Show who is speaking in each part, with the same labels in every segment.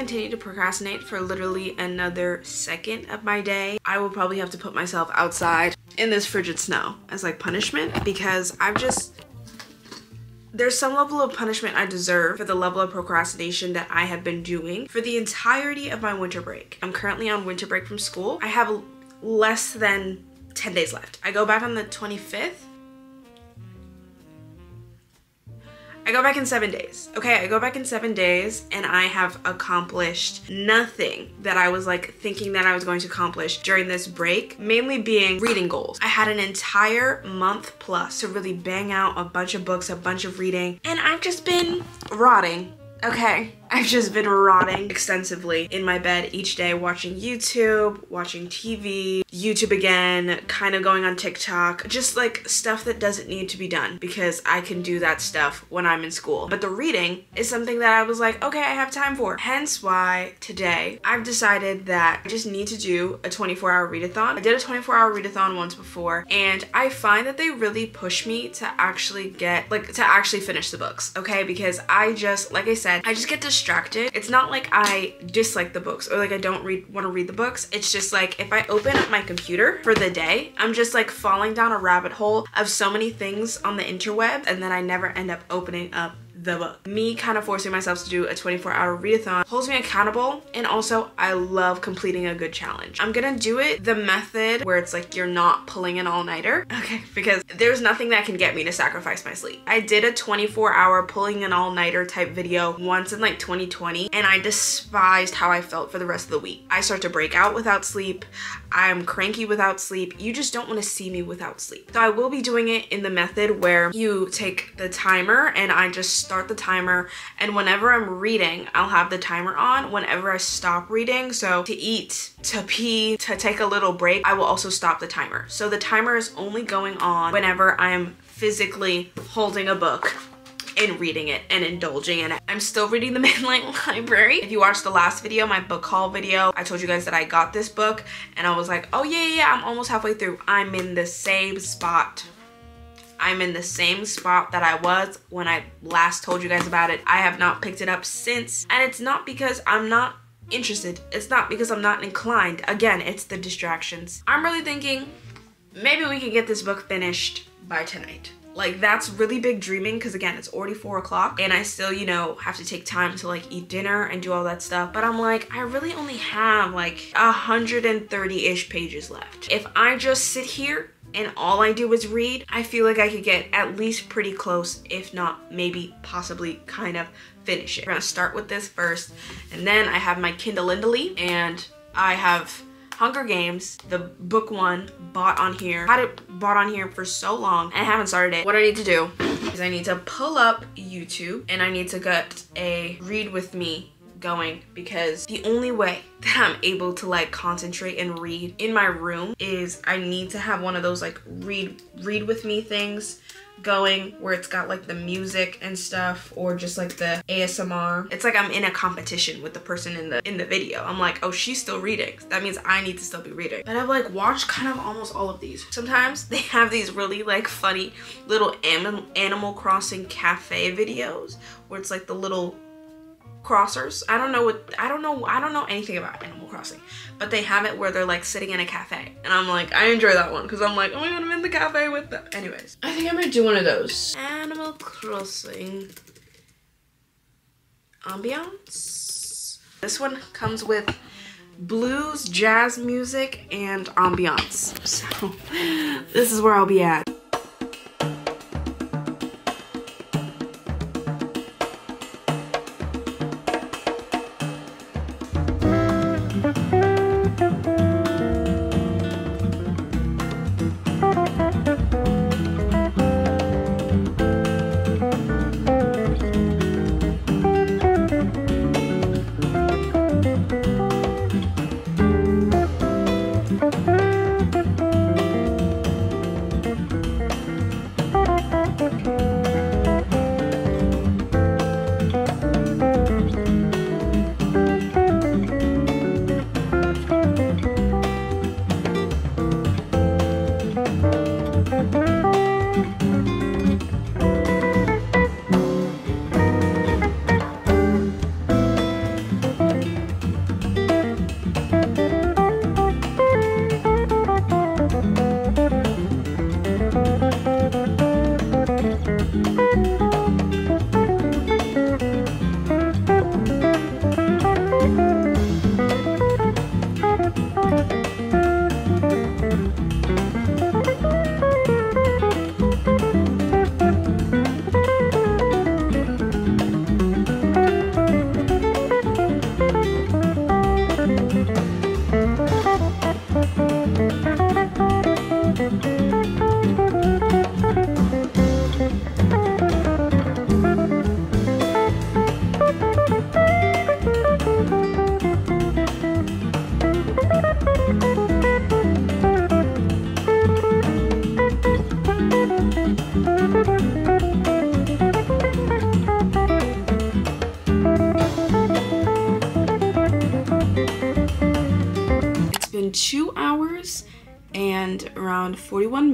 Speaker 1: continue to procrastinate for literally another second of my day, I will probably have to put myself outside in this frigid snow as like punishment because I've just there's some level of punishment I deserve for the level of procrastination that I have been doing for the entirety of my winter break. I'm currently on winter break from school. I have less than 10 days left. I go back on the 25th I go back in seven days. Okay, I go back in seven days and I have accomplished nothing that I was like thinking that I was going to accomplish during this break, mainly being reading goals. I had an entire month plus to really bang out a bunch of books, a bunch of reading, and I've just been rotting Okay, I've just been rotting extensively in my bed each day watching YouTube, watching TV, YouTube again, kind of going on TikTok, just like stuff that doesn't need to be done because I can do that stuff when I'm in school. But the reading is something that I was like, okay, I have time for. Hence why today I've decided that I just need to do a 24 hour readathon. I did a 24 hour readathon once before and I find that they really push me to actually get, like, to actually finish the books, okay? Because I just, like I said, I just get distracted. It's not like I dislike the books or like I don't read want to read the books. It's just like if I open up my computer for the day, I'm just like falling down a rabbit hole of so many things on the interweb and then I never end up opening up the book. Me kind of forcing myself to do a 24 hour readathon holds me accountable and also I love completing a good challenge. I'm gonna do it the method where it's like you're not pulling an all-nighter. Okay, because there's nothing that can get me to sacrifice my sleep. I did a 24 hour pulling an all-nighter type video once in like 2020 and I despised how I felt for the rest of the week. I start to break out without sleep. I'm cranky without sleep. You just don't want to see me without sleep. So I will be doing it in the method where you take the timer and I just start the timer and whenever I'm reading, I'll have the timer on whenever I stop reading. So to eat, to pee, to take a little break, I will also stop the timer. So the timer is only going on whenever I'm physically holding a book and reading it and indulging in it. I'm still reading the Midnight Library. If you watched the last video, my book haul video, I told you guys that I got this book and I was like, oh yeah, yeah, I'm almost halfway through. I'm in the same spot I'm in the same spot that I was when I last told you guys about it. I have not picked it up since and it's not because I'm not interested. It's not because I'm not inclined. Again, it's the distractions. I'm really thinking maybe we can get this book finished by tonight. Like that's really big dreaming because again, it's already four o'clock and I still, you know, have to take time to like eat dinner and do all that stuff. But I'm like, I really only have like 130-ish pages left. If I just sit here and all I do is read, I feel like I could get at least pretty close, if not maybe possibly kind of finish it. We're gonna start with this first, and then I have my Kindle and I have Hunger Games, the book one, bought on here. Had it bought on here for so long and I haven't started it. What I need to do is I need to pull up YouTube and I need to get a read with me going because the only way that I'm able to like concentrate and read in my room is I need to have one of those like read read with me things going where it's got like the music and stuff or just like the ASMR. It's like I'm in a competition with the person in the in the video. I'm like, oh, she's still reading. That means I need to still be reading. But I've like watched kind of almost all of these. Sometimes they have these really like funny little Animal Crossing cafe videos where it's like the little crossers. I don't know what I don't know I don't know anything about Animal Crossing, but they have it where they're like sitting in a cafe, and I'm like I enjoy that one because I'm like oh my god I'm in the cafe with them. Anyways, I think I might do one of those Animal Crossing ambiance. This one comes with blues, jazz music, and ambiance. So this is where I'll be at.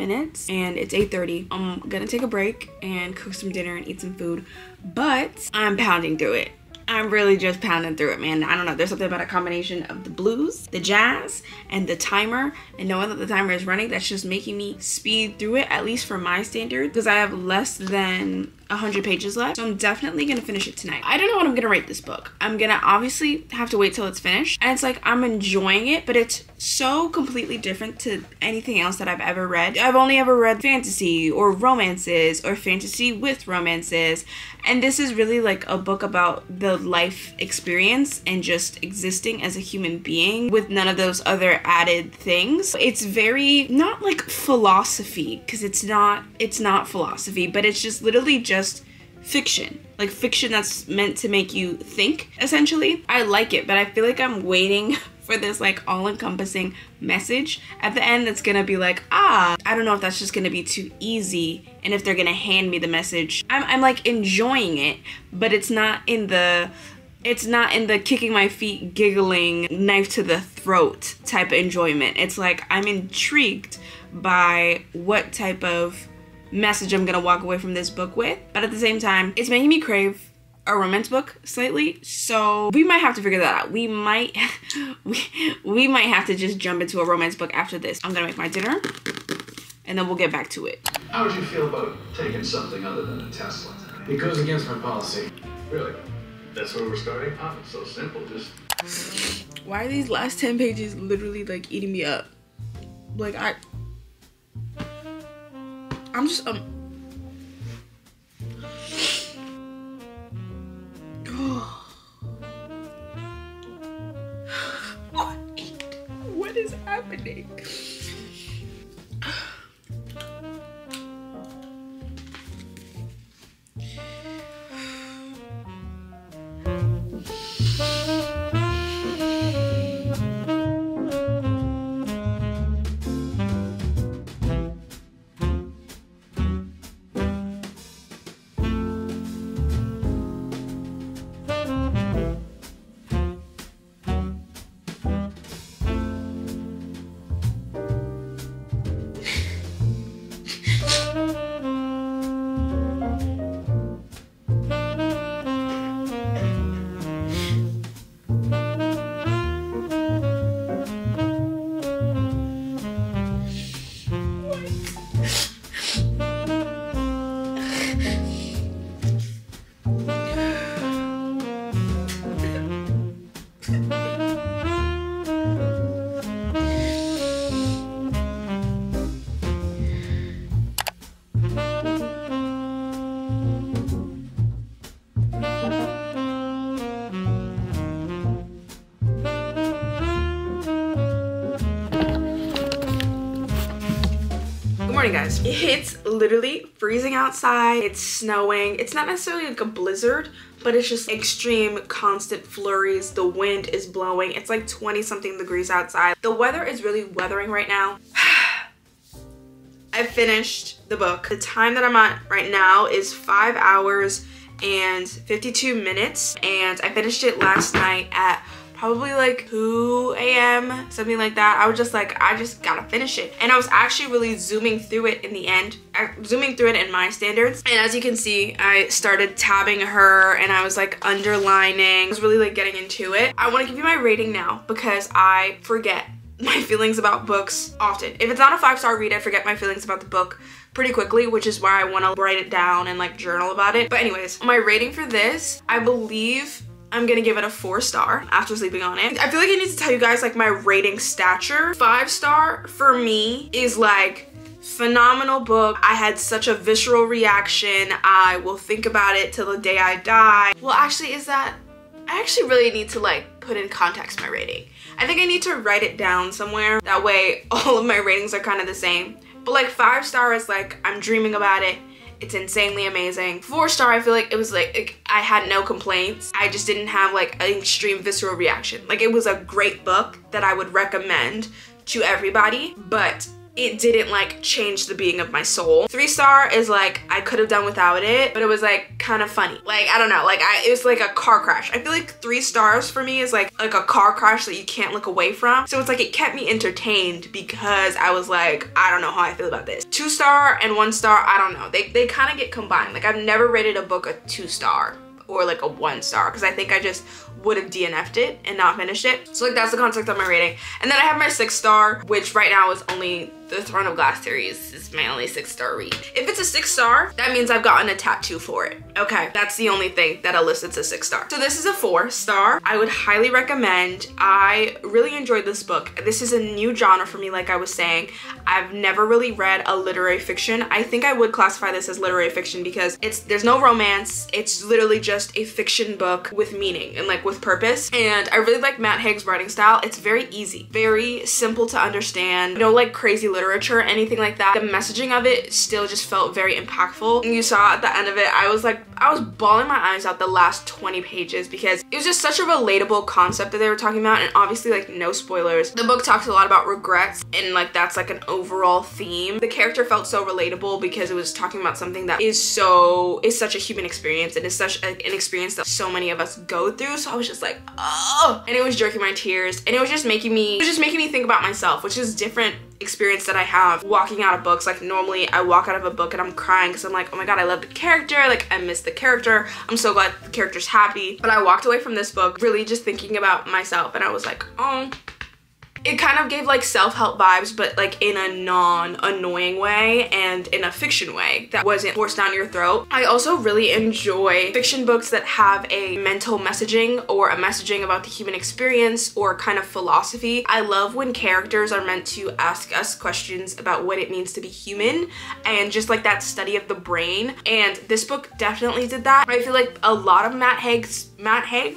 Speaker 1: Minutes and it's 8.30. I'm gonna take a break and cook some dinner and eat some food, but I'm pounding through it. I'm really just pounding through it, man. I don't know. There's something about a combination of the blues, the jazz, and the timer, and knowing that the timer is running, that's just making me speed through it, at least for my standards, because I have less than 100 pages left. So I'm definitely gonna finish it tonight. I don't know what I'm gonna rate this book. I'm gonna obviously have to wait till it's finished. And it's like I'm enjoying it, but it's so completely different to anything else that I've ever read. I've only ever read fantasy or romances or fantasy with romances. And this is really like a book about the life experience and just existing as a human being with none of those other added things. It's very not like philosophy because it's not it's not philosophy, but it's just literally just just fiction. Like fiction that's meant to make you think, essentially. I like it, but I feel like I'm waiting for this like all-encompassing message at the end that's gonna be like, ah, I don't know if that's just gonna be too easy and if they're gonna hand me the message. I'm, I'm like enjoying it, but it's not in the it's not in the kicking my feet, giggling, knife to the throat type of enjoyment. It's like I'm intrigued by what type of message I'm gonna walk away from this book with. But at the same time, it's making me crave a romance book slightly so we might have to figure that out. We might we, we might have to just jump into a romance book after this. I'm gonna make my dinner and then we'll get back to it.
Speaker 2: How would you feel about taking something other than a tesla?
Speaker 3: It goes against my policy.
Speaker 2: Really? That's where we're starting? Oh it's so simple just
Speaker 1: why are these last 10 pages literally like eating me up? Like i I'm just um. what? What is happening? Morning guys. It's literally freezing outside. It's snowing. It's not necessarily like a blizzard but it's just extreme constant flurries. The wind is blowing. It's like 20 something degrees outside. The weather is really weathering right now. I finished the book. The time that I'm at right now is five hours and 52 minutes and I finished it last night at probably like 2 a.m. something like that. I was just like I just gotta finish it. And I was actually really zooming through it in the end uh, zooming through it in my standards. And as you can see I started tabbing her and I was like underlining. I was really like getting into it. I want to give you my rating now because I forget my feelings about books often. If it's not a five-star read I forget my feelings about the book pretty quickly which is why I want to write it down and like journal about it. But anyways my rating for this I believe I'm gonna give it a four star after sleeping on it. I feel like I need to tell you guys like my rating stature. Five star for me is like phenomenal book. I had such a visceral reaction. I will think about it till the day I die. Well, actually is that, I actually really need to like put in context my rating. I think I need to write it down somewhere. That way all of my ratings are kind of the same. But like five star is like, I'm dreaming about it. It's insanely amazing. Four star, I feel like it was like, like, I had no complaints. I just didn't have like an extreme visceral reaction. Like it was a great book that I would recommend to everybody, but it didn't like change the being of my soul. Three star is like I could have done without it, but it was like kind of funny. Like I don't know, like I it was like a car crash. I feel like three stars for me is like like a car crash that you can't look away from. So it's like it kept me entertained because I was like, I don't know how I feel about this. Two star and one star, I don't know. They they kind of get combined. Like I've never rated a book a two star or like a one star because I think I just would have DNF'd it and not finished it. So like that's the concept of my rating. And then I have my six star, which right now is only the Throne of Glass series is my only six star read. If it's a six star, that means I've gotten a tattoo for it. Okay, that's the only thing that elicits a six star. So this is a four star. I would highly recommend. I really enjoyed this book. This is a new genre for me, like I was saying. I've never really read a literary fiction. I think I would classify this as literary fiction because it's there's no romance. It's literally just a fiction book with meaning and like with purpose. And I really like Matt Haig's writing style. It's very easy, very simple to understand. No like crazy literature, anything like that. The messaging of it still just felt very impactful. And you saw at the end of it, I was like, I was bawling my eyes out the last 20 pages because it was just such a relatable concept that they were talking about. And obviously like no spoilers. The book talks a lot about regrets and like that's like an overall theme. The character felt so relatable because it was talking about something that is so, is such a human experience and is such a, an experience that so many of us go through. So I was just like, oh, and it was jerking my tears and it was just making me, it was just making me think about myself, which is different experience that I have walking out of books. Like normally I walk out of a book and I'm crying because I'm like, oh my god, I love the character. Like I miss the character. I'm so glad the character's happy. But I walked away from this book really just thinking about myself and I was like, oh, it kind of gave like self-help vibes but like in a non-annoying way and in a fiction way that wasn't forced down your throat. I also really enjoy fiction books that have a mental messaging or a messaging about the human experience or kind of philosophy. I love when characters are meant to ask us questions about what it means to be human and just like that study of the brain and this book definitely did that. I feel like a lot of Matt Haig's Matt Haig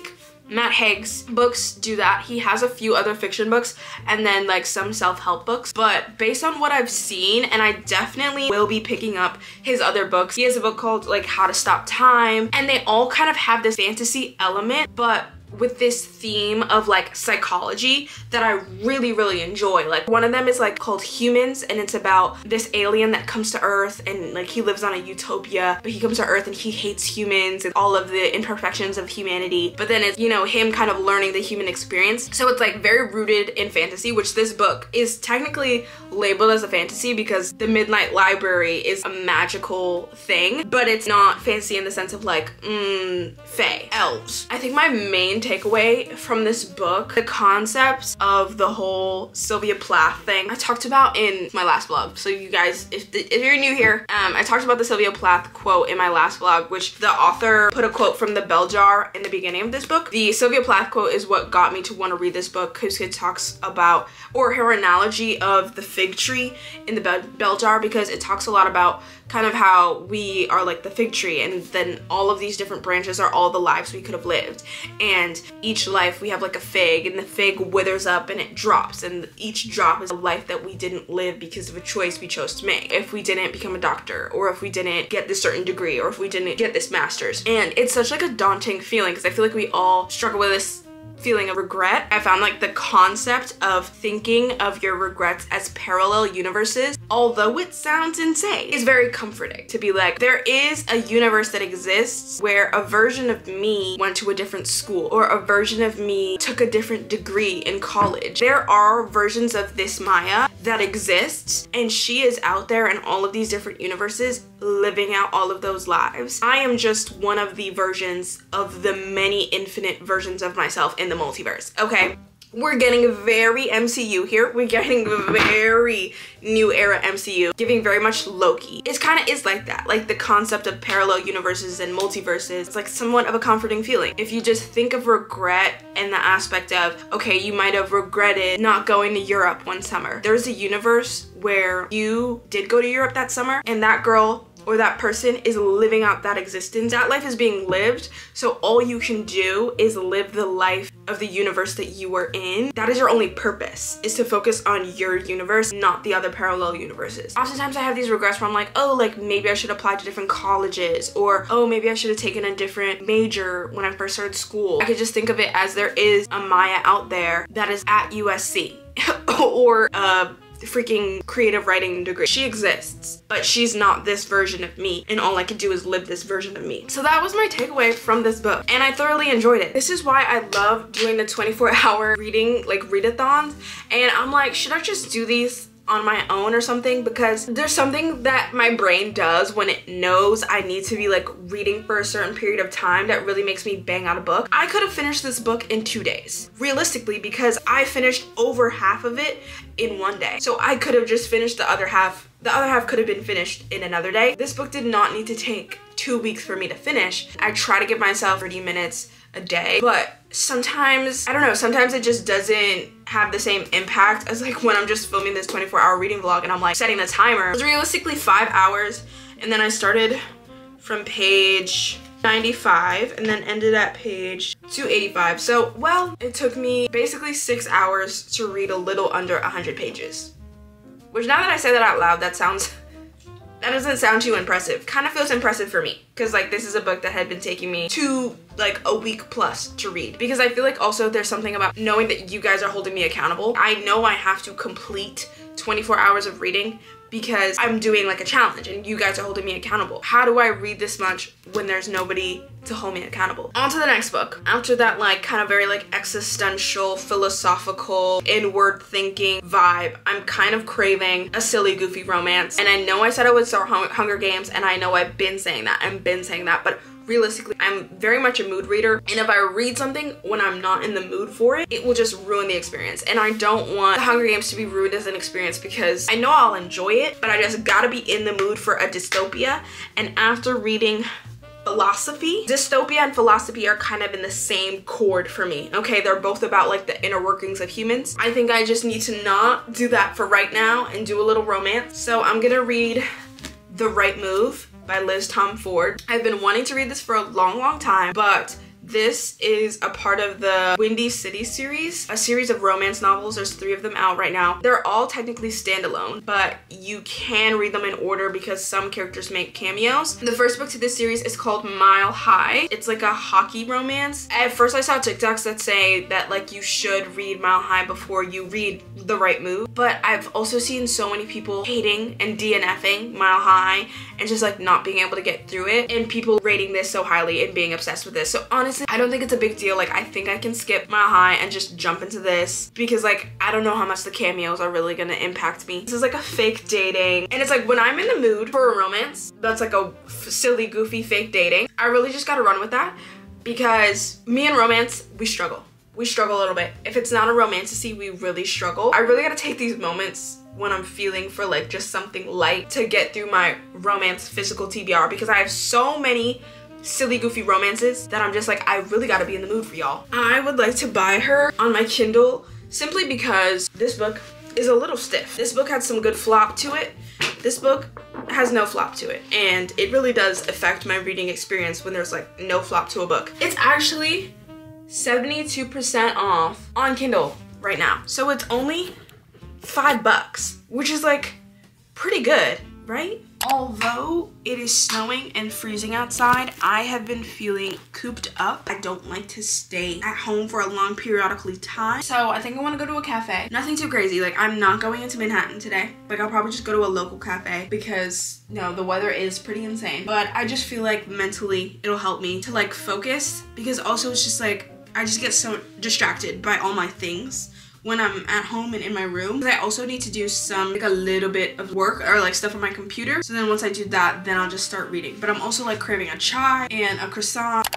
Speaker 1: Matt Haig's books do that. He has a few other fiction books and then like some self-help books. But based on what I've seen, and I definitely will be picking up his other books. He has a book called like How to Stop Time and they all kind of have this fantasy element, but with this theme of like psychology that I really, really enjoy. Like one of them is like called Humans and it's about this alien that comes to Earth and like he lives on a utopia, but he comes to Earth and he hates humans and all of the imperfections of humanity. But then it's, you know, him kind of learning the human experience. So it's like very rooted in fantasy, which this book is technically labeled as a fantasy because the Midnight Library is a magical thing, but it's not fantasy in the sense of like, mmm, fae, elves. I think my main takeaway from this book, the concepts of the whole Sylvia Plath thing I talked about in my last vlog. So you guys, if, if you're new here, um, I talked about the Sylvia Plath quote in my last vlog, which the author put a quote from the bell jar in the beginning of this book. The Sylvia Plath quote is what got me to want to read this book because it talks about, or her analogy of the fig tree in the bell jar because it talks a lot about kind of how we are like the fig tree and then all of these different branches are all the lives we could have lived. And each life we have like a fig and the fig withers up and it drops and each drop is a life that we didn't live because of a choice we chose to make. If we didn't become a doctor or if we didn't get this certain degree or if we didn't get this master's. And it's such like a daunting feeling because I feel like we all struggle with this feeling of regret. I found like the concept of thinking of your regrets as parallel universes, although it sounds insane, is very comforting to be like, there is a universe that exists where a version of me went to a different school or a version of me took a different degree in college. There are versions of this Maya that exists and she is out there in all of these different universes living out all of those lives. I am just one of the versions of the many infinite versions of myself in the multiverse, okay? We're getting a very MCU here. We're getting very new era MCU, giving very much Loki. It's kind of is like that, like the concept of parallel universes and multiverses. It's like somewhat of a comforting feeling. If you just think of regret and the aspect of, okay, you might have regretted not going to Europe one summer. There's a universe where you did go to Europe that summer and that girl or that person is living out that existence. That life is being lived, so all you can do is live the life of the universe that you are in. That is your only purpose, is to focus on your universe, not the other parallel universes. Oftentimes I have these regrets where I'm like, oh, like maybe I should apply to different colleges, or oh, maybe I should have taken a different major when I first started school. I could just think of it as there is a Maya out there that is at USC or a freaking creative writing degree. She exists, but she's not this version of me, and all I can do is live this version of me. So that was my takeaway from this book, and I thoroughly enjoyed it. This is why I love doing the 24 hour reading, like readathons, and I'm like, should I just do these on my own or something because there's something that my brain does when it knows I need to be like reading for a certain period of time that really makes me bang out a book. I could have finished this book in two days, realistically, because I finished over half of it in one day. So I could have just finished the other half. The other half could have been finished in another day. This book did not need to take two weeks for me to finish. I try to give myself 30 minutes a day, but sometimes, I don't know, sometimes it just doesn't have the same impact as like when I'm just filming this 24 hour reading vlog and I'm like setting the timer. It was realistically five hours and then I started from page 95 and then ended at page 285. So, well, it took me basically six hours to read a little under 100 pages. Which now that I say that out loud, that sounds that doesn't sound too impressive. Kind of feels impressive for me because like this is a book that had been taking me to like a week plus to read because I feel like also there's something about knowing that you guys are holding me accountable. I know I have to complete 24 hours of reading because I'm doing like a challenge and you guys are holding me accountable. How do I read this much when there's nobody to hold me accountable? On to the next book. After that like kind of very like existential, philosophical, inward thinking vibe, I'm kind of craving a silly, goofy romance. And I know I said I would start Hunger Games and I know I've been saying that, I've been saying that, but realistically, I'm very much a mood reader. And if I read something when I'm not in the mood for it, it will just ruin the experience. And I don't want the Hunger Games to be ruined as an experience because I know I'll enjoy it, but I just gotta be in the mood for a dystopia. And after reading philosophy. Dystopia and philosophy are kind of in the same chord for me. Okay, they're both about like the inner workings of humans. I think I just need to not do that for right now and do a little romance. So I'm gonna read The Right Move by Liz Tomforde. I've been wanting to read this for a long, long time, but this is a part of the Windy City series, a series of romance novels. There's three of them out right now. They're all technically standalone, but you can read them in order because some characters make cameos. The first book to this series is called Mile High. It's like a hockey romance. At first I saw TikToks that say that like you should read Mile High before you read The Right Move, but I've also seen so many people hating and DNFing Mile High and just like not being able to get through it and people rating this so highly and being obsessed with this. So honestly, honestly, I don't think it's a big deal. Like, I think I can skip Mile High and just jump into this because, like, I don't know how much the cameos are really gonna impact me. This is like a fake dating. And it's like when I'm in the mood for a romance, that's like a silly, goofy fake dating, I really just gotta run with that because me and romance, we struggle. We struggle a little bit. If it's not a romantasy, we really struggle. I really gotta take these moments when I'm feeling for like just something light to get through my romance physical TBR because I have so many silly goofy romances that I'm just like I really gotta be in the mood for y'all. I would like to buy her on my Kindle simply because this book is a little stiff. This book had some good flop to it. This book has no flop to it and it really does affect my reading experience when there's like no flop to a book. It's actually 72% off on Kindle right now. So it's only five bucks, which is like pretty good, right? Although it is snowing and freezing outside, I have been feeling cooped up. I don't like to stay at home for a long periodically time. So I think I want to go to a cafe. Nothing too crazy. Like I'm not going into Manhattan today. Like I'll probably just go to a local cafe because no, the weather is pretty insane. But I just feel like mentally it'll help me to like focus because also it's just like I just get so distracted by all my things when I'm at home and in my room. I also need to do some, like a little bit of work or like stuff on my computer. So then once I do that, then I'll just start reading. But I'm also like craving a chai and a croissant.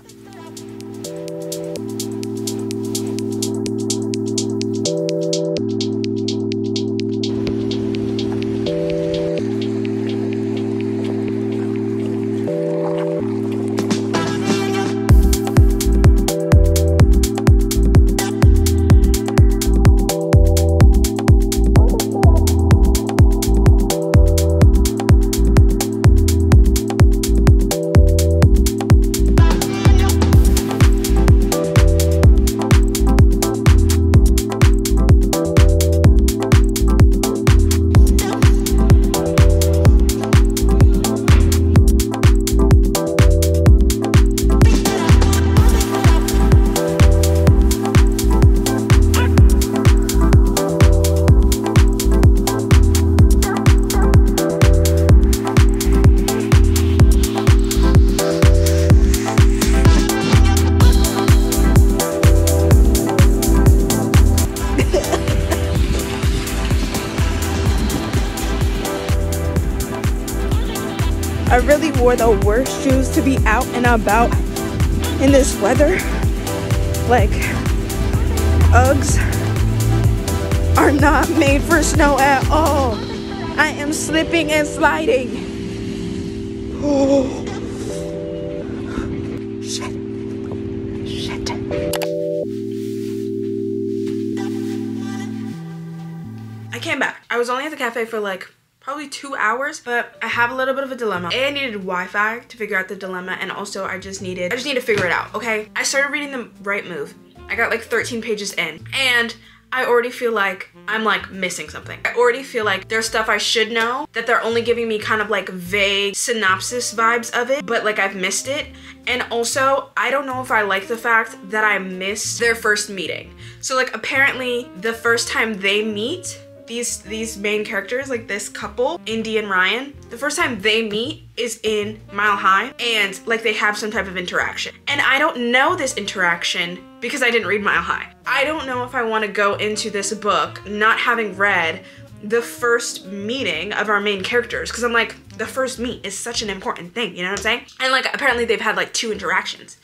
Speaker 1: Wore the worst shoes to be out and about in this weather. Like, Uggs are not made for snow at all. I am slipping and sliding. Oh. I came back. I was only at the cafe for like probably two hours, but I have a little bit of a dilemma. A, I needed Wi-Fi to figure out the dilemma, and also I just needed, I just need to figure it out, okay? I started reading the right move. I got like 13 pages in, and I already feel like I'm like missing something. I already feel like there's stuff I should know that they're only giving me kind of like vague synopsis vibes of it, but like I've missed it. And also, I don't know if I like the fact that I missed their first meeting. So like apparently the first time they meet, these these main characters, like this couple, Indy and Ryan, the first time they meet is in Mile High and like they have some type of interaction. And I don't know this interaction because I didn't read Mile High. I don't know if I want to go into this book not having read the first meeting of our main characters because I'm like the first meet is such an important thing, you know what I'm saying? And like apparently they've had like two interactions.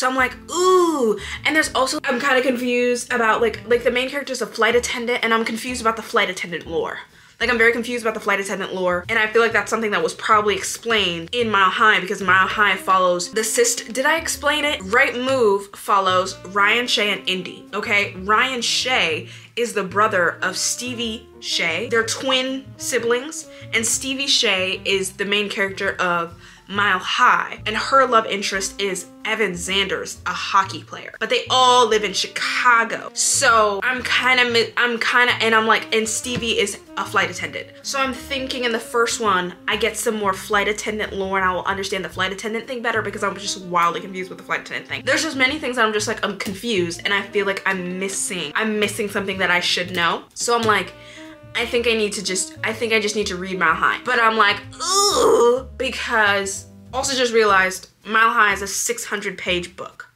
Speaker 1: So I'm like, ooh. And there's also, I'm kind of confused about like, like the main character is a flight attendant and I'm confused about the flight attendant lore. Like I'm very confused about the flight attendant lore and I feel like that's something that was probably explained in Mile High because Mile High follows the sister, did I explain it? Right Move follows Ryan Shay and Indy, okay? Ryan Shay is the brother of Stevie Shay. They're twin siblings and Stevie Shay is the main character of Mile High, and her love interest is Evan Zanders, a hockey player. But they all live in Chicago. So I'm kind of, I'm kind of, and I'm like, and Stevie is a flight attendant. So I'm thinking in the first one, I get some more flight attendant lore and I will understand the flight attendant thing better because I'm just wildly confused with the flight attendant thing. There's just many things that I'm just like, I'm confused and I feel like I'm missing, I'm missing something that I should know. So I'm like, I think I need to just, I think I just need to read Mile High. But I'm like, ooh, because also just realized Mile High is a 600 page book.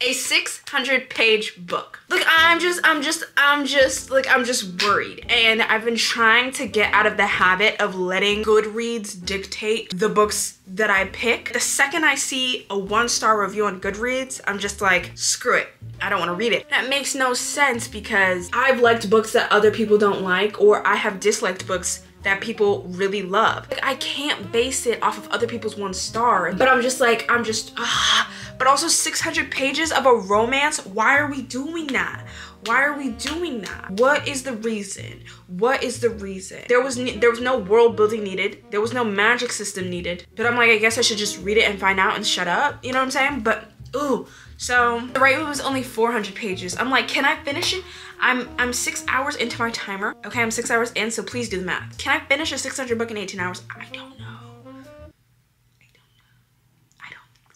Speaker 1: A 600 page book. Look, I'm just, I'm just, I'm just, like, I'm just worried. And I've been trying to get out of the habit of letting Goodreads dictate the books that I pick. The second I see a one star review on Goodreads, I'm just like, screw it. I don't want to read it. That makes no sense because I've liked books that other people don't like or I have disliked books that people really love. Like, I can't base it off of other people's one star, but I'm just like, I'm just, ah. But also 600 pages of a romance, why are we doing that? Why are we doing that? What is the reason? What is the reason? There was there was no world building needed. There was no magic system needed. But I'm like, I guess I should just read it and find out and shut up. You know what I'm saying? But ooh, so the right was only 400 pages. I'm like, can I finish it? I'm I'm six hours into my timer. Okay, I'm six hours in, so please do the math. Can I finish a 600 book in 18 hours? I don't know. I don't know. I don't think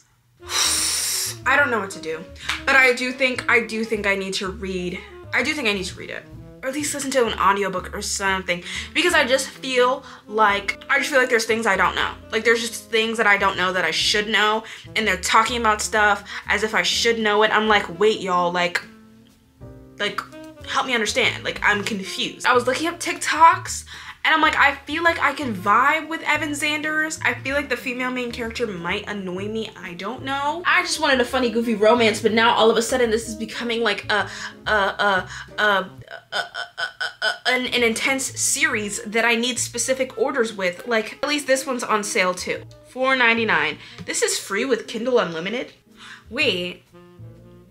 Speaker 1: so. I don't know what to do. But I do think I do think I need to read. I do think I need to read it or at least listen to an audiobook or something because I just feel like I just feel like there's things I don't know. Like there's just things that I don't know that I should know and they're talking about stuff as if I should know it. I'm like, "Wait, y'all, like like help me understand. Like I'm confused." I was looking up TikToks and I'm like, I feel like I can vibe with Evan Zanders. I feel like the female main character might annoy me. I don't know. I just wanted a funny, goofy romance, but now all of a sudden this is becoming like a, a, a, a, an, an intense series that I need specific orders with. Like, at least this one's on sale too. $4.99. This is free with Kindle Unlimited? Wait,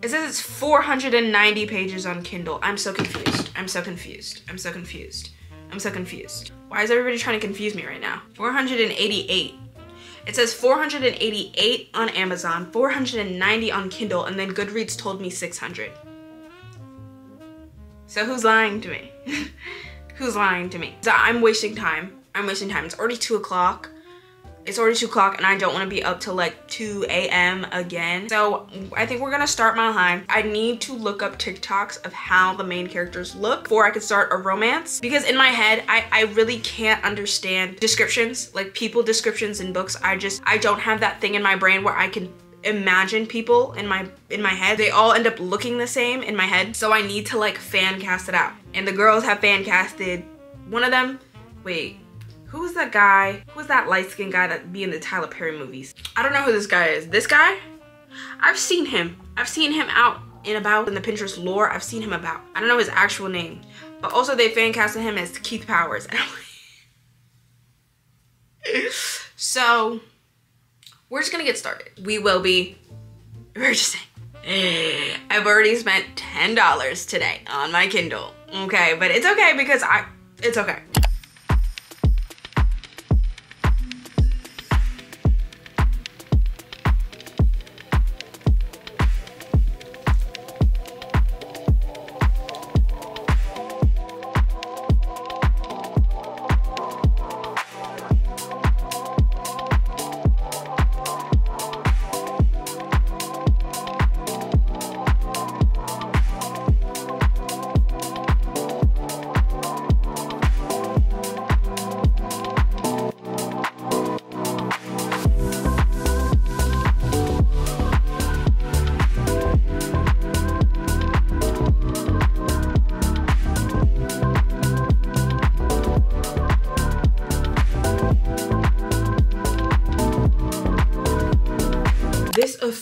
Speaker 1: it says it's 490 pages on Kindle. I'm so confused. I'm so confused. I'm so confused. I'm so confused. Why is everybody trying to confuse me right now? 488. It says 488 on Amazon, 490 on Kindle, and then Goodreads told me 600. So who's lying to me? who's lying to me? So I'm wasting time. I'm wasting time. It's already 2 o'clock it's already 2 o'clock and I don't want to be up till like 2 a.m. again. So I think we're gonna start Mile High. I need to look up TikToks of how the main characters look before I can start a romance. Because in my head, I, I really can't understand descriptions, like people descriptions in books. I just, I don't have that thing in my brain where I can imagine people in my in my head. They all end up looking the same in my head. So I need to like fan cast it out. And the girls have fan casted one of them. Wait, who was that guy? Who's that light skinned guy that be in the Tyler Perry movies? I don't know who this guy is. This guy? I've seen him. I've seen him out and about in the Pinterest lore. I've seen him about. I don't know his actual name. But also they fan casted him as Keith Powers. so we're just gonna get started. We will be, saying, I've already spent $10 today on my Kindle. Okay, but it's okay because I, it's okay.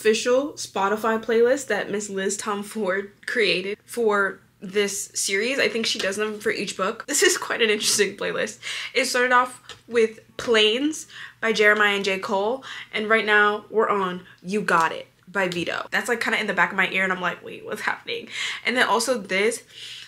Speaker 1: Official Spotify playlist that Miss Liz Tomforde created for this series. I think she does them for each book. This is quite an interesting playlist. It started off with Planes by Jeremiah and J. Cole, and right now we're on You Got It by Vito. That's like kind of in the back of my ear and I'm like, wait, what's happening? And then also this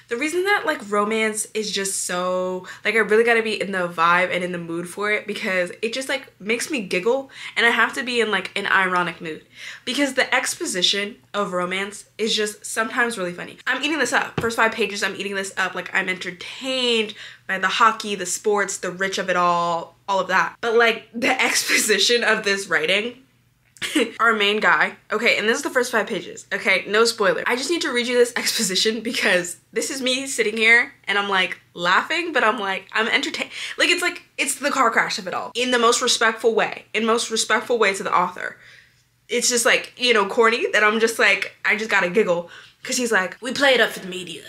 Speaker 1: the reason that like romance is just so like I really gotta be in the vibe and in the mood for it because it just like makes me giggle and I have to be in like an ironic mood because the exposition of romance is just sometimes really funny. I'm eating this up. First five pages, I'm eating this up. Like I'm entertained by the hockey, the sports, the rich of it all, all of that. But like the exposition of this writing our main guy. Okay, and this is the first five pages. Okay, no spoiler. I just need to read you this exposition because this is me sitting here and I'm like laughing, but I'm like, I'm entertained. Like, it's like, it's the car crash of it all in the most respectful way, in most respectful way to the author. It's just like, you know, corny that I'm just like, I just gotta giggle because he's like, we play it up for the media.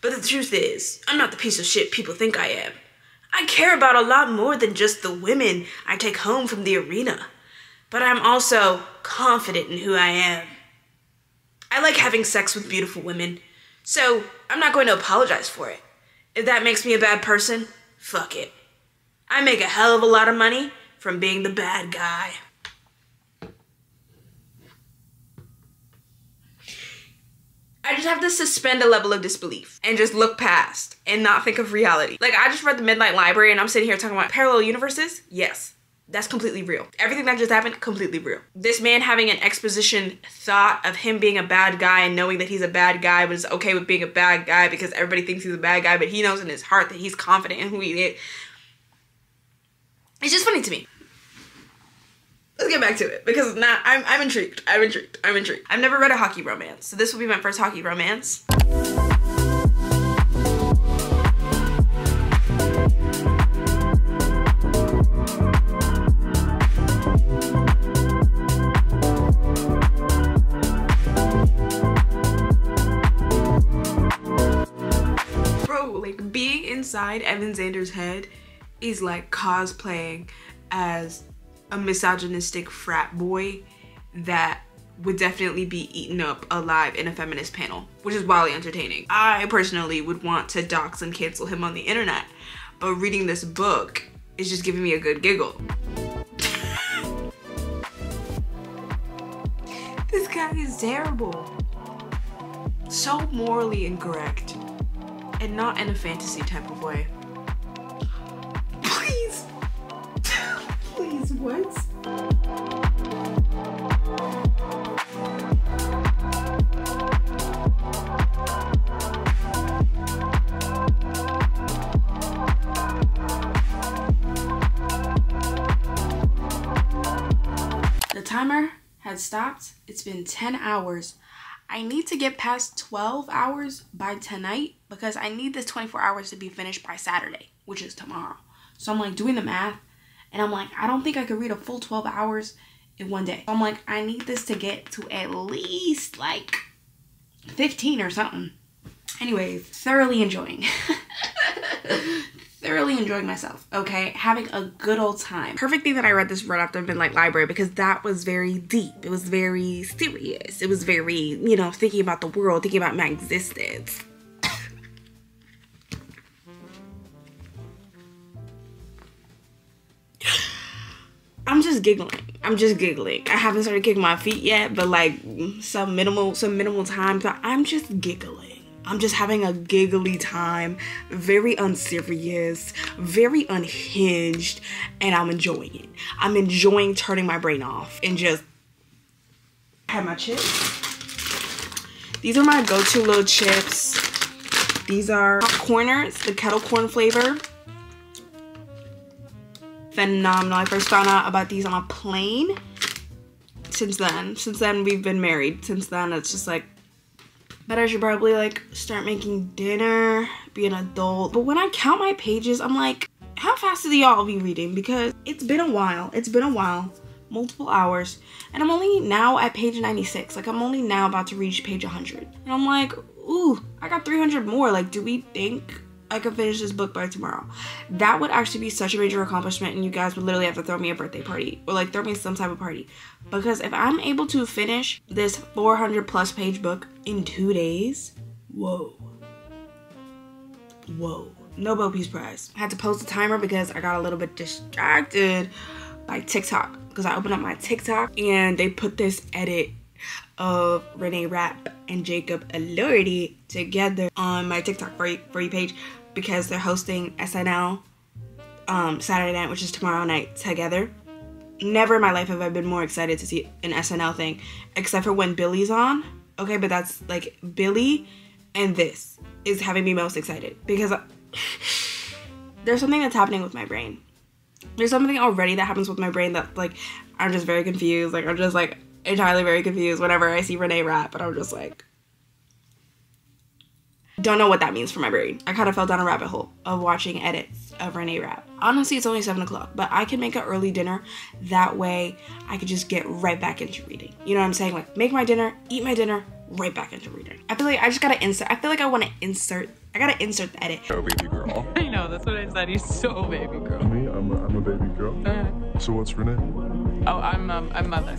Speaker 1: But the truth is, I'm not the piece of shit people think I am. I care about a lot more than just the women I take home from the arena but I'm also confident in who I am. I like having sex with beautiful women, so I'm not going to apologize for it. If that makes me a bad person, fuck it. I make a hell of a lot of money from being the bad guy. I just have to suspend a level of disbelief and just look past and not think of reality. Like, I just read The Midnight Library and I'm sitting here talking about parallel universes. Yes, that's completely real. Everything that just happened, completely real. This man having an exposition thought of him being a bad guy and knowing that he's a bad guy, but is okay with being a bad guy because everybody thinks he's a bad guy, but he knows in his heart that he's confident in who he is. It's just funny to me. Let's get back to it because now I'm, I'm intrigued. I'm intrigued. I'm intrigued. I've never read a hockey romance, so this will be my first hockey romance. Inside Evan Zander's head is like cosplaying as a misogynistic frat boy that would definitely be eaten up alive in a feminist panel, which is wildly entertaining. I personally would want to dox and cancel him on the internet, but reading this book is just giving me a good giggle. this guy is terrible. So morally incorrect and not in a fantasy type of way. Please. Please, what? The timer has stopped. It's been 10 hours I need to get past 12 hours by tonight because I need this 24 hours to be finished by Saturday, which is tomorrow. So I'm like doing the math and I'm like, I don't think I could read a full 12 hours in one day. I'm like, I need this to get to at least like 15 or something. Anyways, thoroughly enjoying. thoroughly enjoying myself, okay? Having a good old time. Perfect thing that I read this right after Midnight Library because that was very deep. It was very serious. It was very, you know, thinking about the world, thinking about my existence. I'm just giggling. I'm just giggling. I haven't started kicking my feet yet, but like some minimal, some minimal time. But I'm just giggling. I'm just having a giggly time, very unserious, very unhinged, and I'm enjoying it. I'm enjoying turning my brain off and just have my chips. These are my go-to little chips. These are corners, the kettle corn flavor phenomenal. I first found out about these on a plane. Since then, since then we've been married. Since then it's just like, but I should probably like start making dinner, be an adult. But when I count my pages, I'm like, how fast do y'all be reading? Because it's been a while. It's been a while, multiple hours. And I'm only now at page 96. Like I'm only now about to reach page 100. And I'm like, ooh, I got 300 more. Like, do we think I could finish this book by tomorrow. That would actually be such a major accomplishment, and you guys would literally have to throw me a birthday party or like throw me some type of party. Because if I'm able to finish this 400 plus page book in two days, whoa. Whoa. Nobel Peace Prize. I had to post a timer because I got a little bit distracted by TikTok. Because I opened up my TikTok and they put this edit of Renee Rapp and Jacob Elordi together on my TikTok for you, page because they're hosting SNL um, Saturday night, which is tomorrow night, together. Never in my life have I been more excited to see an SNL thing, except for when Billy's on. Okay, but that's like Billy and this is having me most excited because uh, there's something that's happening with my brain. There's something already that happens with my brain that like I'm just very confused. Like I'm just like entirely very confused whenever I see Renee Rapp, and I'm just like, don't know what that means for my brain. I kind of fell down a rabbit hole of watching edits of Renee Rapp. Honestly, it's only 7 o'clock, but I can make an early dinner. That way, I could just get right back into reading. You know what I'm saying? Like, make my dinner, eat my dinner, right back into reading. I feel like I just gotta insert, I feel like I wanna insert, I gotta insert the edit.
Speaker 4: Oh, baby girl.
Speaker 5: I know, that's what I said. He's so baby girl.
Speaker 4: Me? I'm a, I'm a baby girl.
Speaker 5: Uh,
Speaker 4: So what's Renee?
Speaker 5: oh, I'm um, I'm mother.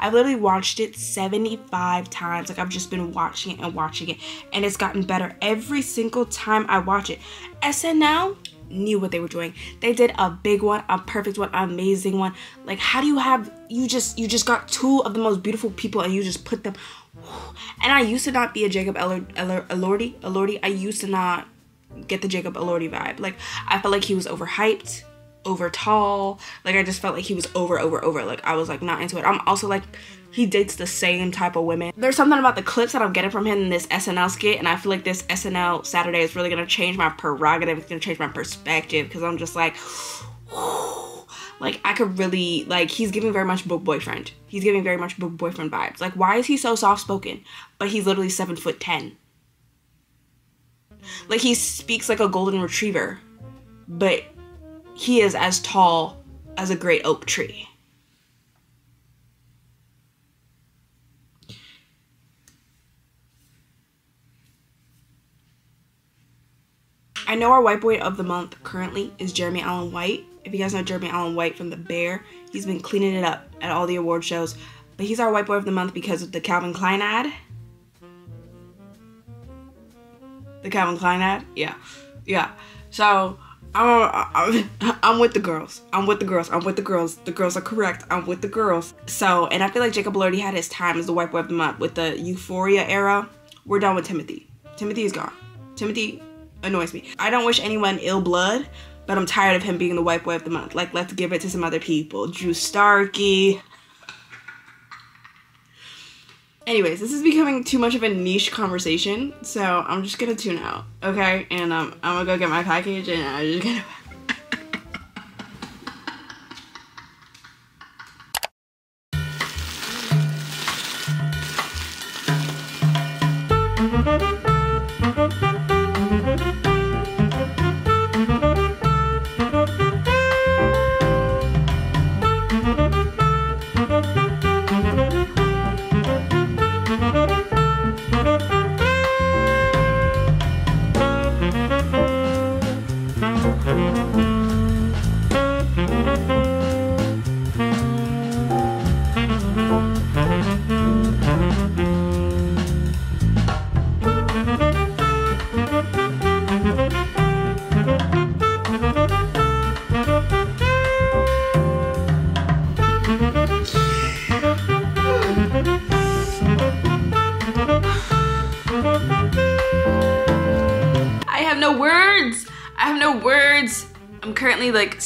Speaker 1: I've literally watched it 75 times. Like I've just been watching it and watching it, and it's gotten better every single time I watch it. SNL knew what they were doing. They did a big one, a perfect one, amazing one. Like how do you have you just you just got two of the most beautiful people and you just put them and I used to not be a Jacob Elordi, Elordi. I used to not get the Jacob Elordi vibe. Like I felt like he was overhyped, over tall. Like I just felt like he was over, over, over. Like I was like not into it. I'm also like he dates the same type of women. There's something about the clips that I'm getting from him in this SNL skit, and I feel like this SNL Saturday is really gonna change my prerogative. It's gonna change my perspective because I'm just like. like I could really like he's giving very much book boyfriend. He's giving very much book boyfriend vibes. Like why is he so soft spoken? But he's literally seven foot ten. Like he speaks like a golden retriever, but he is as tall as a great oak tree. I know our white boy of the month currently is Jeremy Allen White. If you guys know Jeremy Allen White from The Bear, he's been cleaning it up at all the award shows. But he's our white boy of the month because of the Calvin Klein ad. The Calvin Klein ad? Yeah. Yeah. So, I'm, I'm, I'm with the girls. I'm with the girls. I'm with the girls. The girls are correct. I'm with the girls. So, and I feel like Jacob already had his time as the white boy of the month with the Euphoria era. We're done with Timothy. Timothy is gone. Timothy annoys me. I don't wish anyone ill blood, but I'm tired of him being the white boy of the month. Like, let's give it to some other people. Drew Starkey. Anyways, this is becoming too much of a niche conversation, so I'm just gonna tune out, okay? And um, I'm gonna go get my package, and I'm just gonna.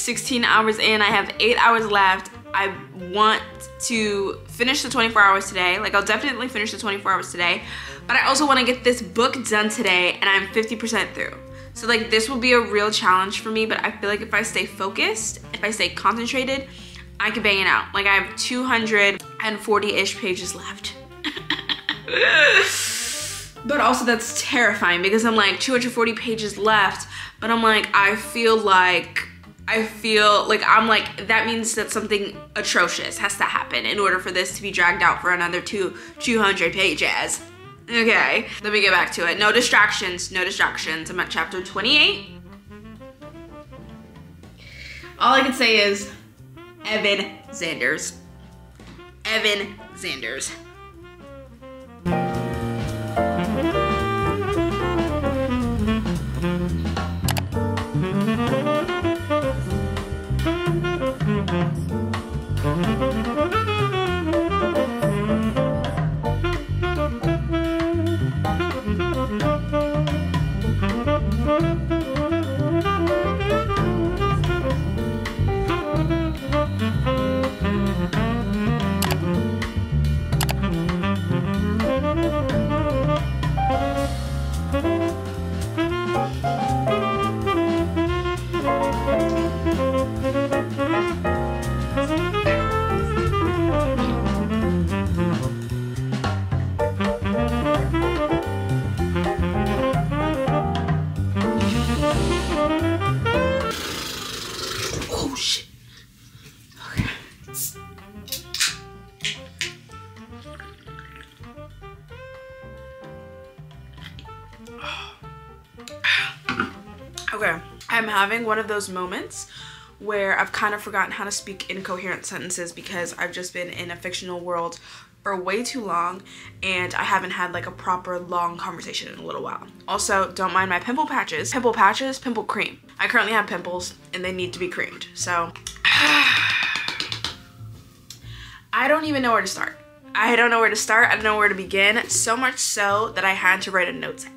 Speaker 1: 16 hours in. I have eight hours left. I want to finish the 24 hours today. Like I'll definitely finish the 24 hours today, but I also want to get this book done today and I'm 50% through. So like this will be a real challenge for me, but I feel like if I stay focused, if I stay concentrated, I can bang it out. Like I have 240-ish pages left. but also that's terrifying because I'm like 240 pages left, but I'm like, I feel like I feel like I'm like that means that something atrocious has to happen in order for this to be dragged out for another two 200 pages. Okay, let me get back to it. No distractions, no distractions. I'm at chapter 28. All I can say is Evan Zanders. Evan Zanders. Okay. Okay, I'm having one of those moments where I've kind of forgotten how to speak incoherent sentences because I've just been in a fictional world for way too long and I haven't had like a proper long conversation in a little while. Also, don't mind my pimple patches. Pimple patches, pimple cream. I currently have pimples and they need to be creamed. So, I don't even know where to start. I don't know where to start. I don't know where to begin. So much so that I had to write a notes app.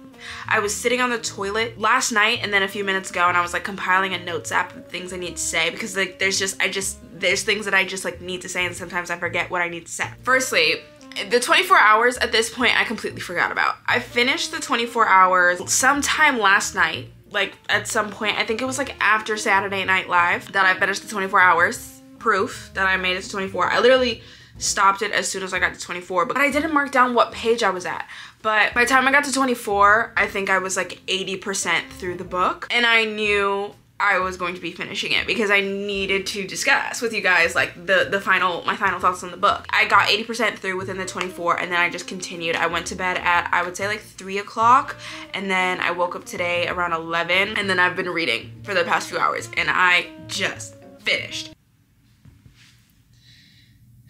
Speaker 1: I was sitting on the toilet last night and then a few minutes ago and I was like compiling a notes app of things I need to say because like there's just I just there's things that I just like need to say and sometimes I forget what I need to say. Firstly, the 24 hours at this point I completely forgot about. I finished the 24 hours sometime last night like at some point I think it was like after Saturday Night Live that I finished the 24 hours proof that I made it to 24. I literally stopped it as soon as I got to 24, but I didn't mark down what page I was at. But by the time I got to 24, I think I was like 80% through the book, and I knew I was going to be finishing it because I needed to discuss with you guys like the the final my final thoughts on the book. I got 80% through within the 24 and then I just continued. I went to bed at I would say like 3 o'clock and then I woke up today around 11 and then I've been reading for the past few hours and I just finished.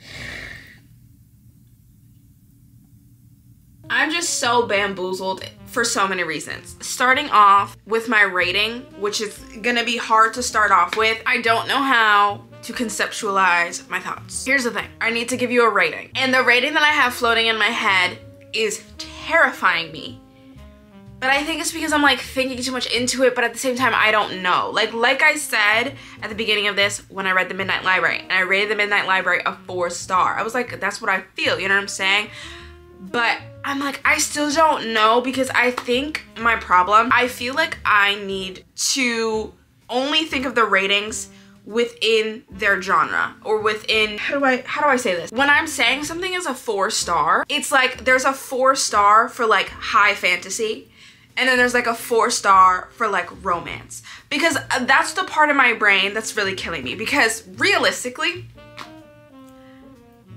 Speaker 1: I'm just so bamboozled for so many reasons. Starting off with my rating, which is gonna be hard to start off with. I don't know how to conceptualize my thoughts. Here's the thing, I need to give you a rating. And the rating that I have floating in my head is terrifying me. But I think it's because I'm like thinking too much into it, but at the same time, I don't know. Like, like I said at the beginning of this, when I read The Midnight Library, and I rated The Midnight Library a four star. I was like, that's what I feel, you know what I'm saying? But I'm like, I still don't know because I think my problem, I feel like I need to only think of the ratings within their genre or within how do I how do I say this? When I'm saying something is a 4 star, it's like there's a 4 star for like high fantasy and then there's like a 4 star for like romance. Because uh, that's the part of my brain that's really killing me because realistically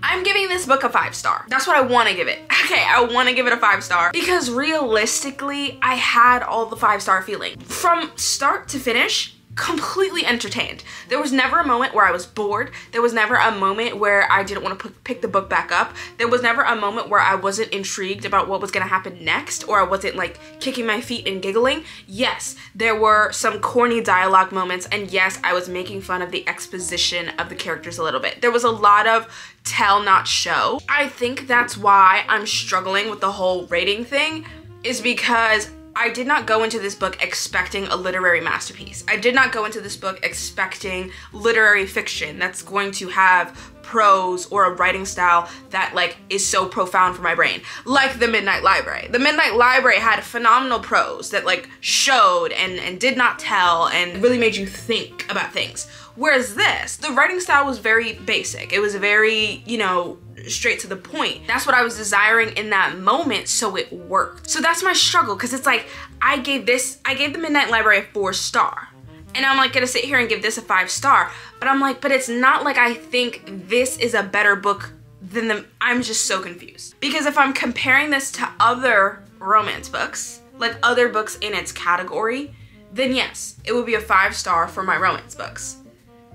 Speaker 1: I'm giving this book a five star. That's what I want to give it. Okay, I want to give it a five star because realistically, I had all the five star feeling. From start to finish, completely entertained. There was never a moment where I was bored. There was never a moment where I didn't want to pick the book back up. There was never a moment where I wasn't intrigued about what was going to happen next or I wasn't like kicking my feet and giggling. Yes, there were some corny dialogue moments and yes, I was making fun of the exposition of the characters a little bit. There was a lot of tell not show. I think that's why I'm struggling with the whole rating thing is because I did not go into this book expecting a literary masterpiece. I did not go into this book expecting literary fiction that's going to have prose or a writing style that like is so profound for my brain. Like the midnight library. The midnight library had phenomenal prose that like showed and and did not tell and really made you think about things whereas this the writing style was very basic it was very you know straight to the point that's what i was desiring in that moment so it worked so that's my struggle because it's like i gave this i gave the midnight library a four star and I'm like gonna sit here and give this a five star. But I'm like, but it's not like I think this is a better book than the. I'm just so confused. Because if I'm comparing this to other romance books, like other books in its category, then yes, it would be a five star for my romance books.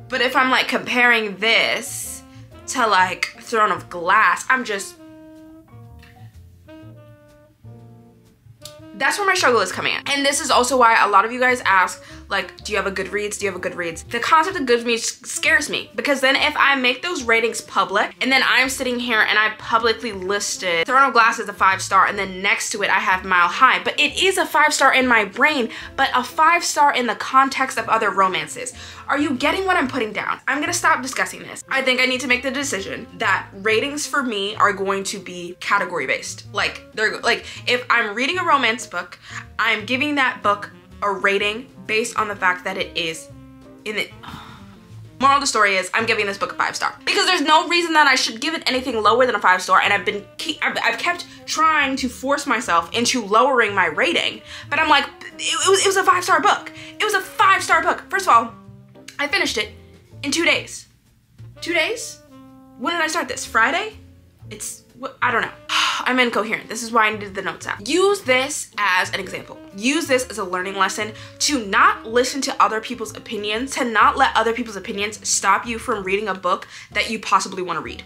Speaker 1: But if I'm like comparing this to like Throne of Glass, I'm just that's where my struggle is coming in. And this is also why a lot of you guys ask, like, do you have a Goodreads? Do you have a Goodreads? The concept of Goodreads scares me because then if I make those ratings public and then I'm sitting here and I publicly listed of Glass as a five star and then next to it I have Mile High, but it is a five star in my brain, but a five star in the context of other romances. Are you getting what I'm putting down? I'm gonna stop discussing this. I think I need to make the decision that ratings for me are going to be category based. Like they're like if I'm reading a romance book, I'm giving that book a rating based on the fact that it is in it. Moral of the story is I'm giving this book a five star. Because there's no reason that I should give it anything lower than a five star and I've been I've, kept trying to force myself into lowering my rating but I'm like it, it was, it was a five star book. It was a five star book. First of all I finished it in two days. Two days? When did I start this? Friday? It's I don't know I'm incoherent. This is why I needed the notes app. Use this as an example. Use this as a learning lesson to not listen to other people's opinions, to not let other people's opinions stop you from reading a book that you possibly want to read.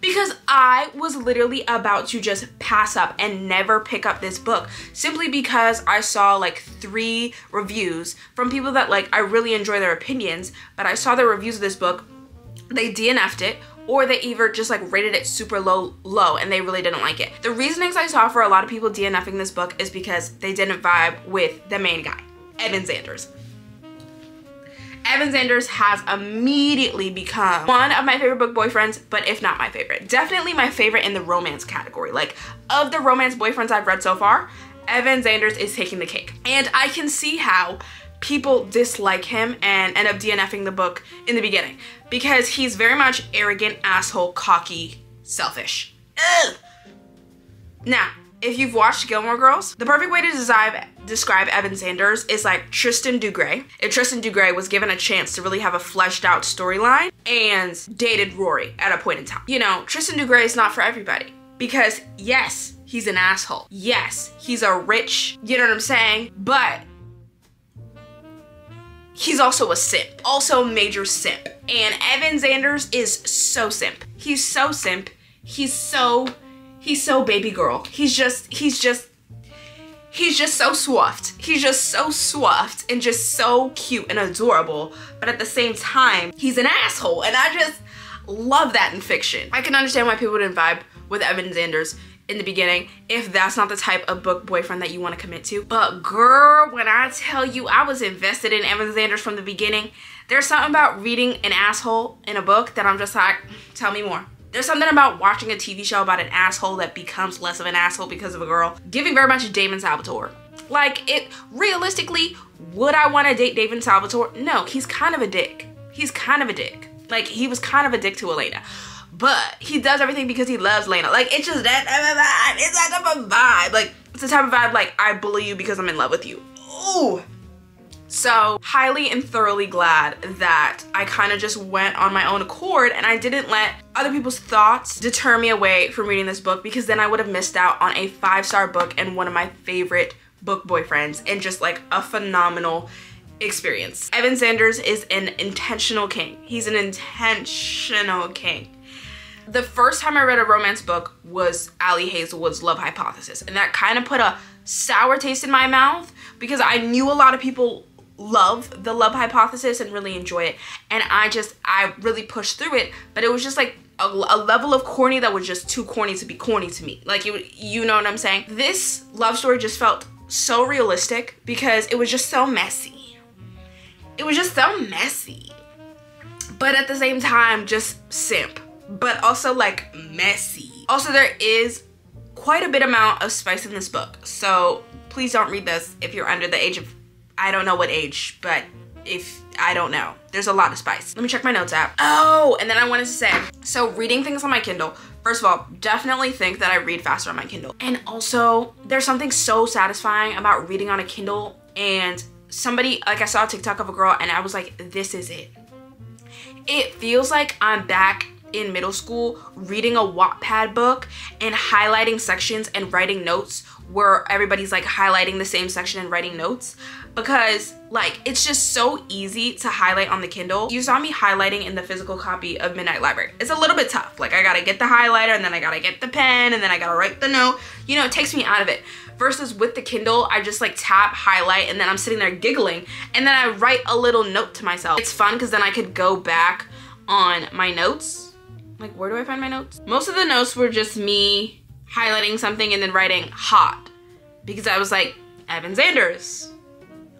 Speaker 1: Because I was literally about to just pass up and never pick up this book simply because I saw like three reviews from people that like I really enjoy their opinions, but I saw the reviews of this book, they DNF'd it or they either just like rated it super low low and they really didn't like it. The reasonings I saw for a lot of people DNFing this book is because they didn't vibe with the main guy, Evan Zanders. Evan Zanders has immediately become one of my favorite book boyfriends, but if not my favorite. Definitely my favorite in the romance category. Like, of the romance boyfriends I've read so far, Evan Zanders is taking the cake. And I can see how people dislike him and end up DNFing the book in the beginning because he's very much arrogant, asshole, cocky, selfish. Ugh. Now, if you've watched Gilmore Girls, the perfect way to describe, describe Evan Zanders is like Tristan DuGrey. If Tristan DuGrey was given a chance to really have a fleshed out storyline and dated Rory at a point in time. You know, Tristan DuGrey is not for everybody because yes, he's an asshole. Yes, he's a rich, you know what I'm saying? But he's also a simp, also a major simp. And Evan Zanders is so simp. He's so simp. He's so, he's so baby girl. He's just, he's just, he's just so swaffed. He's just so swaffed and just so cute and adorable. But at the same time, he's an asshole. And I just love that in fiction. I can understand why people didn't vibe with Evan Zanders in the beginning if that's not the type of book boyfriend that you want to commit to. But girl, when I tell you I was invested in Evan Zanders from the beginning, there's something about reading an asshole in a book that I'm just like, tell me more. There's something about watching a TV show about an asshole that becomes less of an asshole because of a girl. Giving very much Damon Salvatore. Like it, realistically, would I want to date Damon Salvatore? No, he's kind of a dick. He's kind of a dick. Like he was kind of a dick to Elena but he does everything because he loves Lena. Like it's just that type of vibe. It's that type of vibe. Like it's the type of vibe like I bully you because I'm in love with you. Ooh. So highly and thoroughly glad that I kind of just went on my own accord and I didn't let other people's thoughts deter me away from reading this book because then I would have missed out on a five-star book and one of my favorite book boyfriends and just like a phenomenal experience. Evan Zanders is an intentional king. He's an intentional king the first time I read a romance book was Ali Hazelwood's Love Hypothesis. And that kind of put a sour taste in my mouth because I knew a lot of people love the Love Hypothesis and really enjoy it. And I just, I really pushed through it. But it was just like a, a, level of corny that was just too corny to be corny to me. Like, it, you know what I'm saying? This love story just felt so realistic because it was just so messy. It was just so messy. But at the same time, just simp. But also like messy. Also, there is quite a bit amount of spice in this book. So please don't read this if you're under the age of, I don't know what age, but if I don't know. There's a lot of spice. Let me check my notes app. Oh, and then I wanted to say, so reading things on my Kindle, first of all, definitely think that I read faster on my Kindle. And also, there's something so satisfying about reading on a Kindle and somebody, like I saw a TikTok of a girl and I was like, this is it. It feels like I'm back in middle school reading a Wattpad book and highlighting sections and writing notes where everybody's like highlighting the same section and writing notes because like it's just so easy to highlight on the Kindle. You saw me highlighting in the physical copy of Midnight Library. It's a little bit tough. Like I gotta get the highlighter and then I gotta get the pen and then I gotta write the note. You know, it takes me out of it. Versus with the Kindle, I just like tap, highlight, and then I'm sitting there giggling and then I write a little note to myself. It's fun because then I could go back on my notes. Like where do I find my notes? Most of the notes were just me highlighting something and then writing hot because I was like, Evan Zanders,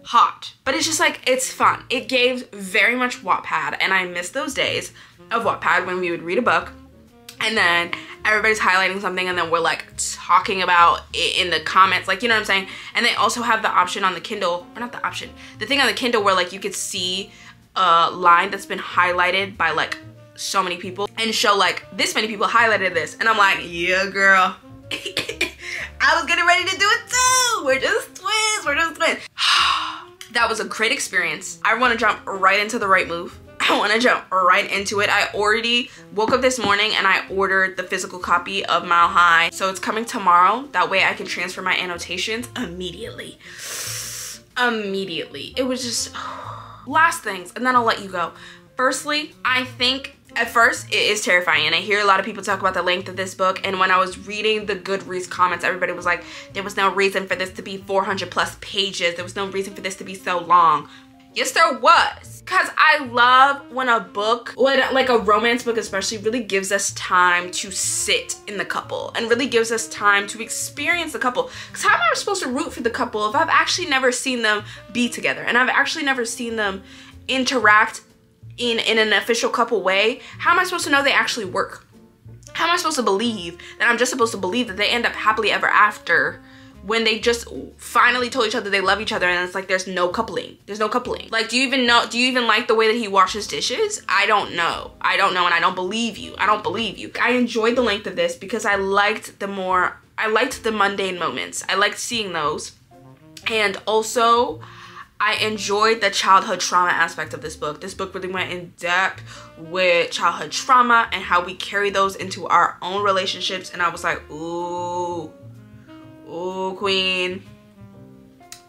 Speaker 1: hot. But it's just like, it's fun. It gave very much Wattpad and I miss those days of Wattpad when we would read a book and then everybody's highlighting something and then we're like talking about it in the comments like you know what i'm saying and they also have the option on the kindle or not the option the thing on the kindle where like you could see a line that's been highlighted by like so many people and show like this many people highlighted this and i'm like yeah girl i was getting ready to do it too we're just twins we're just twins that was a great experience i want to jump right into the right move I want to jump right into it. I already woke up this morning and I ordered the physical copy of Mile High. So it's coming tomorrow. That way I can transfer my annotations immediately. Immediately. It was just, last things, and then I'll let you go. Firstly, I think at first it is terrifying and I hear a lot of people talk about the length of this book and when I was reading the Goodreads comments everybody was like there was no reason for this to be 400 plus pages there was no reason for this to be so long Yes, there was. Because I love when a book, when like a romance book especially, really gives us time to sit in the couple and really gives us time to experience the couple. Because how am I supposed to root for the couple if I've actually never seen them be together and I've actually never seen them interact in, in an official couple way? How am I supposed to know they actually work? How am I supposed to believe that I'm just supposed to believe that they end up happily ever after when they just finally told each other they love each other and it's like there's no coupling there's no coupling. Like do you even know do you even like the way that he washes dishes? I don't know. I don't know and i don't believe you. I don't believe you. I enjoyed the length of this because i liked the more i liked the mundane moments. I liked seeing those. And also I enjoyed the childhood trauma aspect of this book. This book really went in depth with childhood trauma and how we carry those into our own relationships. And I was like, ooh, Oh, queen.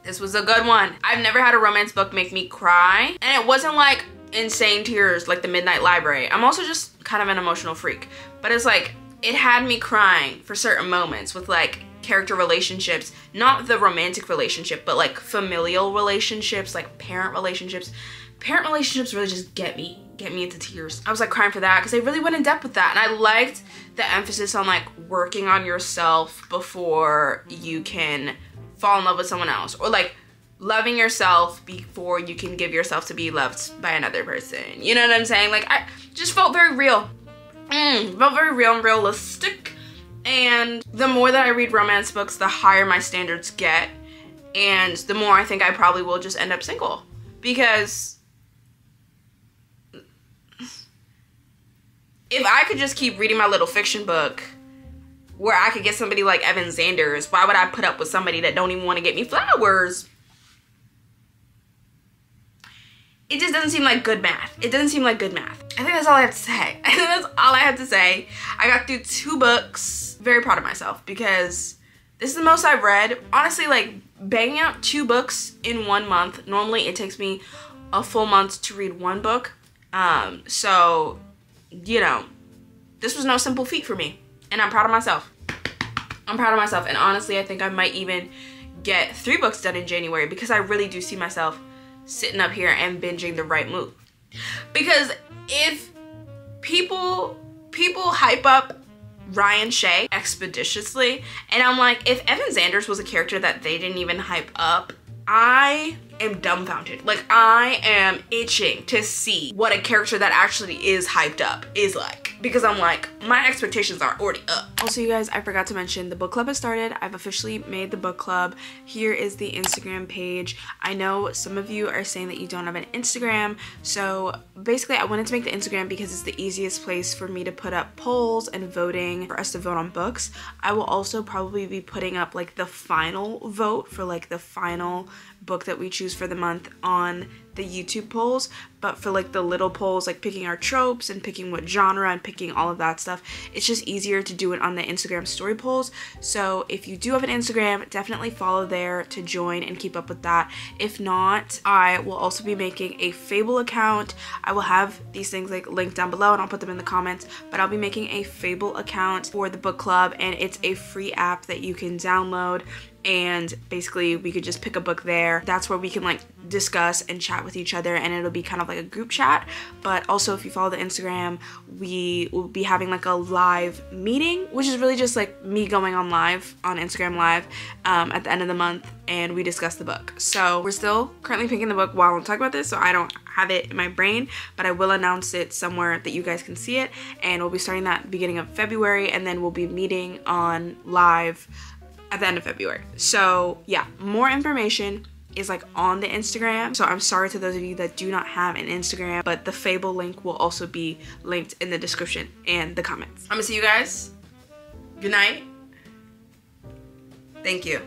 Speaker 1: This was a good one. I've never had a romance book make me cry. And it wasn't like insane tears like the Midnight Library. I'm also just kind of an emotional freak. But it's like, it had me crying for certain moments with like character relationships. Not the romantic relationship, but like familial relationships, like parent relationships. Parent relationships really just get me get me into tears. I was like crying for that because they really went in depth with that. And I liked the emphasis on like working on yourself before you can fall in love with someone else or like loving yourself before you can give yourself to be loved by another person. You know what I'm saying? Like I just felt very real. Mm, felt very real and realistic. And the more that I read romance books, the higher my standards get. And the more I think I probably will just end up single. Because if I could just keep reading my little fiction book where I could get somebody like Evan Zanders, why would I put up with somebody that don't even want to get me flowers? It just doesn't seem like good math. It doesn't seem like good math. I think that's all I have to say. I think that's all I have to say. I got through two books. Very proud of myself because this is the most I've read. Honestly, like banging out two books in one month. Normally it takes me a full month to read one book. Um, so you know, this was no simple feat for me. And I'm proud of myself. I'm proud of myself. And honestly, I think I might even get three books done in January because I really do see myself sitting up here and binging the right move. Because if people people hype up Ryan Shay expeditiously. And I'm like, if Evan Zanders was a character that they didn't even hype up, I am dumbfounded. Like I am itching to see what a character that actually is hyped up is like because I'm like my expectations are already up. Also you guys, I forgot to mention the book club has started. I've officially made the book club. Here is the Instagram page. I know some of you are saying that you don't have an Instagram. So basically I wanted to make the Instagram because it's the easiest place for me to put up polls and voting for us to vote on books. I will also probably be putting up like the final vote for like the final book that we choose for the month on the YouTube polls, but for like the little polls, like picking our tropes and picking what genre and picking all of that stuff, it's just easier to do it on the Instagram story polls. So if you do have an Instagram, definitely follow there to join and keep up with that. If not, I will also be making a Fable account. I will have these things like linked down below and I'll put them in the comments, but I'll be making a Fable account for the book club and it's a free app that you can download and basically we could just pick a book there. That's where we can like discuss and chat with each other and it'll be kind of like a group chat. But also if you follow the Instagram, we will be having like a live meeting, which is really just like me going on live on Instagram live um, at the end of the month and we discuss the book. So we're still currently picking the book while I'm talking about this, so I don't have it in my brain, but I will announce it somewhere that you guys can see it. And we'll be starting that beginning of February and then we'll be meeting on live at the end of February. So yeah, more information is like on the Instagram. So I'm sorry to those of you that do not have an Instagram, but the Fable link will also be linked in the description and the comments. I'm gonna see you guys. Good night. Thank you.